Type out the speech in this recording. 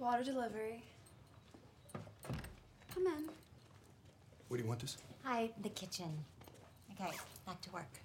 Water delivery. Come in. Where do you want this? Hi, the kitchen. Okay, back to work.